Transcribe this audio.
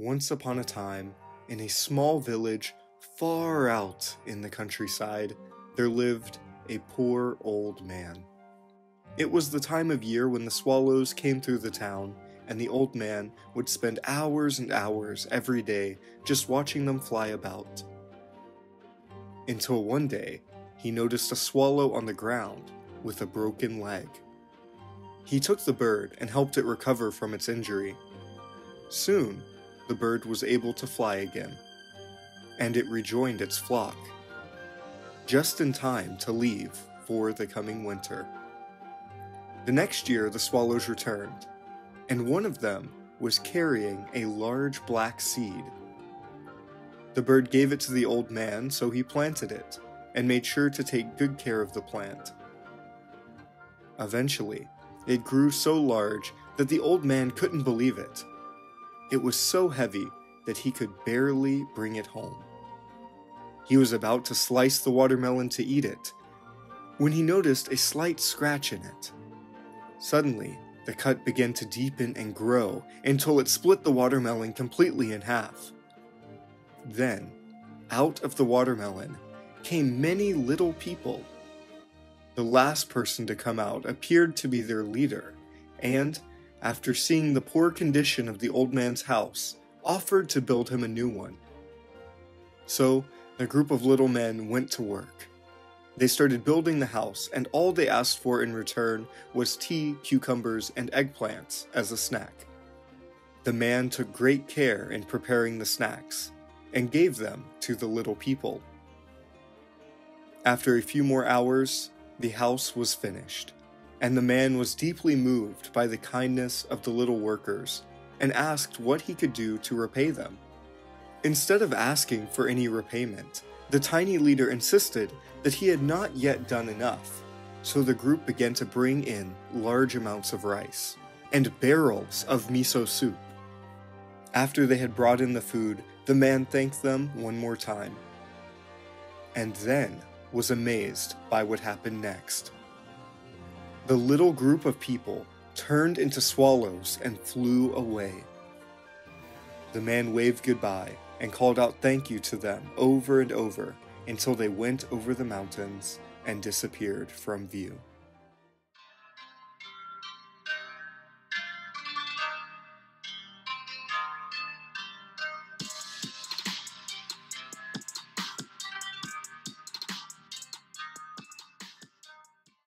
Once upon a time, in a small village far out in the countryside, there lived a poor old man. It was the time of year when the swallows came through the town, and the old man would spend hours and hours every day just watching them fly about. Until one day, he noticed a swallow on the ground with a broken leg. He took the bird and helped it recover from its injury. Soon, the bird was able to fly again, and it rejoined its flock, just in time to leave for the coming winter. The next year, the swallows returned, and one of them was carrying a large black seed. The bird gave it to the old man, so he planted it and made sure to take good care of the plant. Eventually, it grew so large that the old man couldn't believe it. It was so heavy that he could barely bring it home. He was about to slice the watermelon to eat it when he noticed a slight scratch in it. Suddenly, the cut began to deepen and grow until it split the watermelon completely in half. Then, out of the watermelon came many little people. The last person to come out appeared to be their leader, and after seeing the poor condition of the old man's house, offered to build him a new one. So, the group of little men went to work. They started building the house, and all they asked for in return was tea, cucumbers, and eggplants as a snack. The man took great care in preparing the snacks and gave them to the little people. After a few more hours, the house was finished and the man was deeply moved by the kindness of the little workers and asked what he could do to repay them. Instead of asking for any repayment, the tiny leader insisted that he had not yet done enough, so the group began to bring in large amounts of rice and barrels of miso soup. After they had brought in the food, the man thanked them one more time, and then was amazed by what happened next. The little group of people turned into swallows and flew away. The man waved goodbye and called out thank you to them over and over until they went over the mountains and disappeared from view.